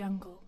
jungle.